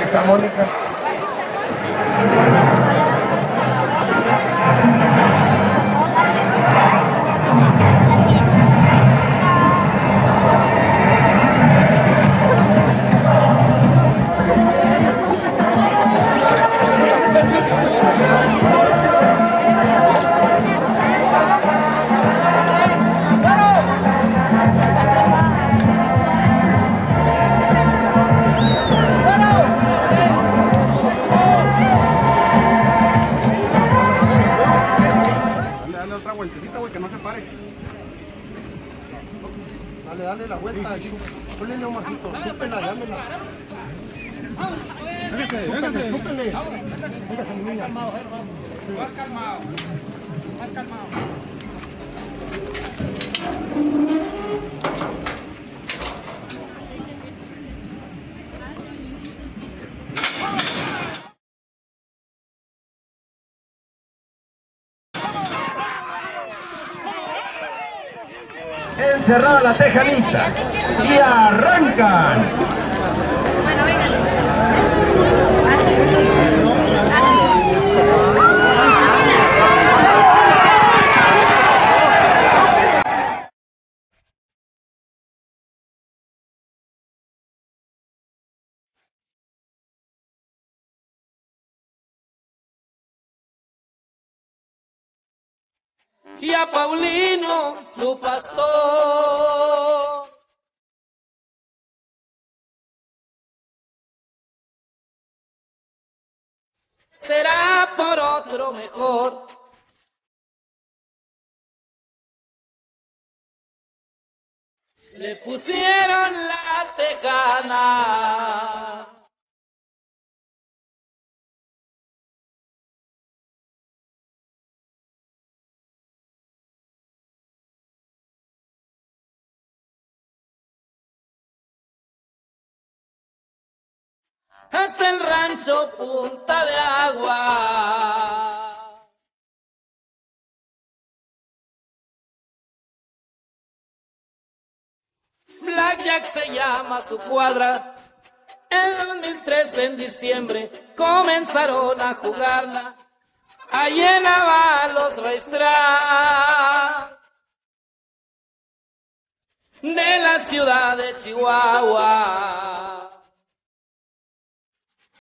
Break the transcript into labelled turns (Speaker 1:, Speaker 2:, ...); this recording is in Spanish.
Speaker 1: Esta Mónica.
Speaker 2: Otra vueltecita, güey, que no se pare. Dale, dale la vuelta. Ponle un masito. Súpela, dámela. Véngase, véngase, súpele. Véngase, mi niña. Más calmado. Más calmado.
Speaker 1: Encerrada la tejanita. Y arrancan.
Speaker 3: Y a Paulino, su pastor. Será por otro mejor. Le pusieron la tejana. Hasta el rancho Punta de Agua. Blackjack se llama su cuadra. En 2013, en diciembre, comenzaron a jugarla. Allí en los Raistras de la ciudad de Chihuahua.